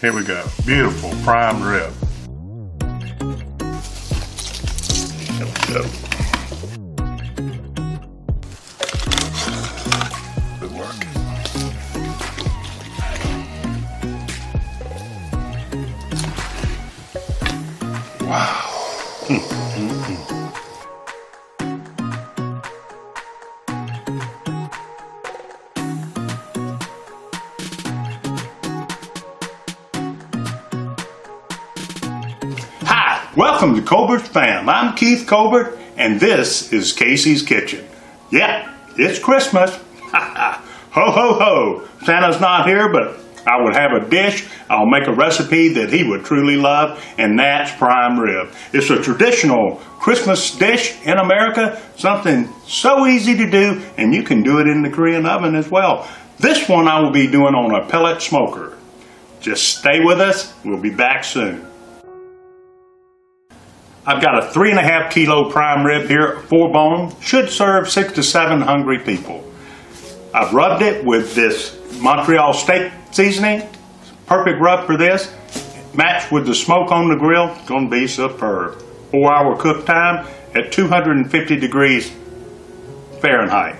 Here we go. Beautiful prime rib. Here we go. Good work. Wow. Hi, welcome to Colbert's Fam. I'm Keith Colbert, and this is KC's Kitchen. Yeah, it's Christmas. ho, ho, ho. Santa's not here, but I would have a dish. I'll make a recipe that he would truly love, and that's prime rib. It's a traditional Christmas dish in America, something so easy to do, and you can do it in the Korean oven as well. This one I will be doing on a pellet smoker. Just stay with us. We'll be back soon. I've got a three and a half kilo prime rib here, four bone, should serve six to seven hungry people. I've rubbed it with this Montreal steak seasoning, perfect rub for this, matched with the smoke on the grill, gonna be superb. Four hour cook time at 250 degrees Fahrenheit.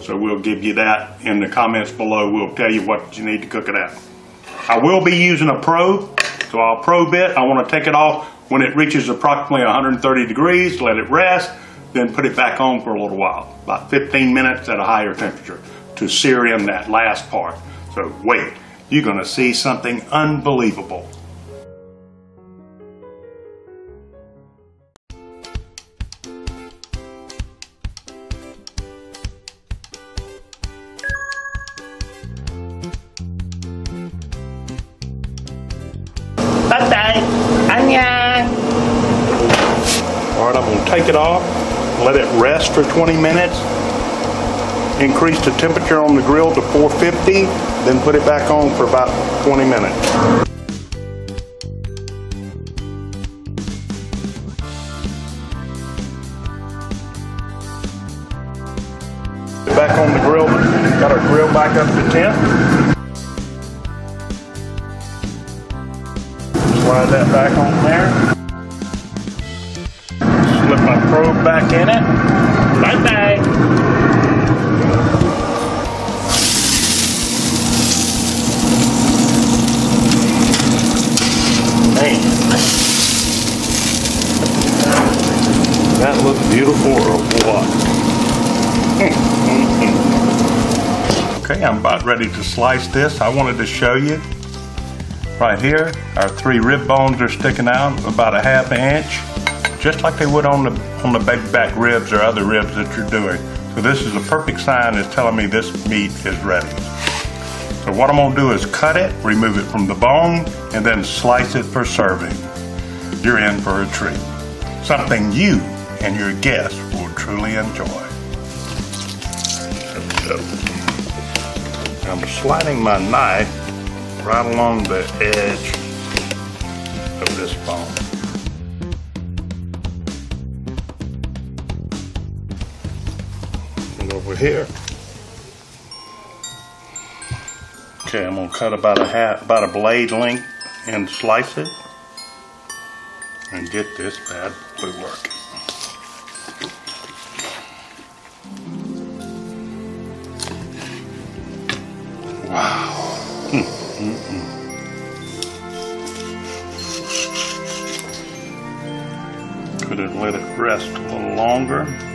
So we'll give you that in the comments below. We'll tell you what you need to cook it at. I will be using a probe, so I'll probe it. I want to take it off when it reaches approximately 130 degrees, let it rest, then put it back on for a little while, about 15 minutes at a higher temperature to sear in that last part. So wait, you're going to see something unbelievable. Bye-bye. 안녕. All right, I'm to take it off, let it rest for 20 minutes, increase the temperature on the grill to 450, then put it back on for about 20 minutes. Back on the grill, got our grill back up to 10. Slide that back on there. Probe back in it. Bye bye. Man. That looks beautiful or what? okay, I'm about ready to slice this. I wanted to show you right here. Our three rib bones are sticking out about a half inch, just like they would on the on the back back ribs or other ribs that you're doing. So this is a perfect sign. It's telling me this meat is ready. So what I'm gonna do is cut it, remove it from the bone, and then slice it for serving. You're in for a treat. Something you and your guests will truly enjoy. I'm sliding my knife right along the edge of this bone. Over here. Okay, I'm gonna cut about a half, about a blade length and slice it and get this bad boy working. Wow. Hmm, hmm, hmm. Could have let it rest a little longer.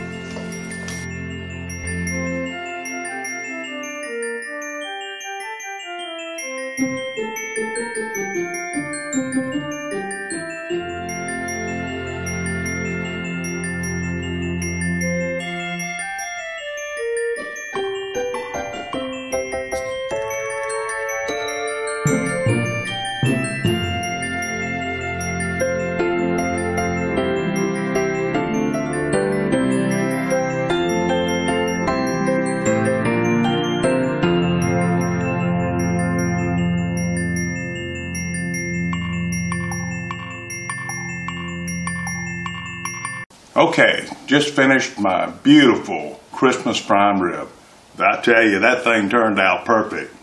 Okay, just finished my beautiful Christmas prime rib. I tell you, that thing turned out perfect.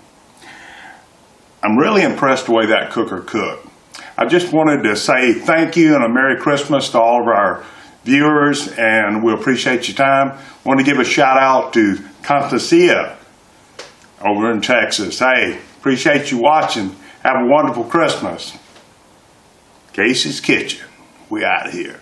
I'm really impressed the way that cooker cooked. I just wanted to say thank you and a Merry Christmas to all of our viewers, and we appreciate your time. Want to give a shout out to Constancia over in Texas. Hey, appreciate you watching. Have a wonderful Christmas. KC's Kitchen. We out here.